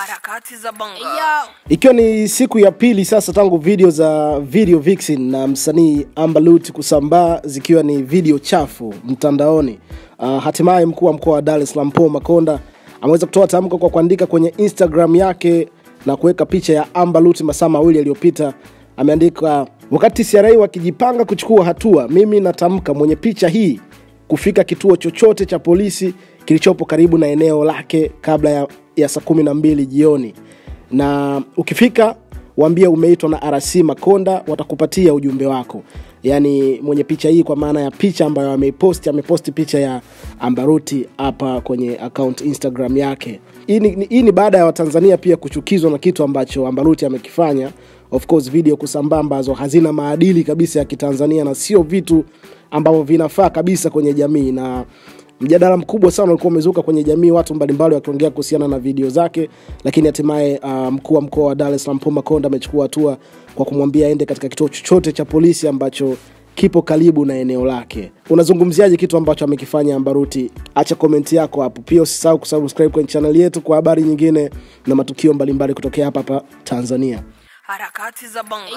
harakati za bongo Ikiwa ni siku ya pili sasa tangu video za Video Vixen na msanii Amber Loot kusambaa zikiwa ni video chafu mtandaoni. Uh, hatimaye mkuu wa mkoa wa Dar es Salaam Paul Makonda ameweza kutoa tamko kwa kuandika kwenye Instagram yake na kuweka picha ya Amber Loot masaa mawili yaliyopita. Ameandika, wakati CRA wakijipanga kuchukua hatua, mimi natamka mwenye picha hii kufika kituo chochote cha polisi kilichopo karibu na eneo lake kabla ya, ya saa kumi na mbili jioni na ukifika waambie umeitwa na RC Makonda, watakupatia ujumbe wako. Yaani mwenye picha hii, kwa maana ya picha ambayo ameiposti, ameposti picha ya Ambaruti hapa kwenye account Instagram yake. Hii ni, ni baada ya Watanzania pia kuchukizwa na kitu ambacho Ambaruti amekifanya, of course video kusambaa ambazo hazina maadili kabisa ya Kitanzania na sio vitu ambavyo vinafaa kabisa kwenye jamii na mjadala mkubwa sana ulikuwa umezuka kwenye jamii, watu mbalimbali wakiongea kuhusiana na video zake, lakini hatimaye uh, mkuu wa mkoa wa Dar es Salaam Paul Makonda amechukua hatua kwa kumwambia aende katika kituo chochote cha polisi ambacho kipo karibu na eneo lake. Unazungumziaje kitu ambacho amekifanya Ambaruti? Acha komenti yako hapo, pia usisahau kusubscribe kwenye channel yetu kwa habari nyingine na matukio mbalimbali kutokea hapa hapa Tanzania. harakati za bongo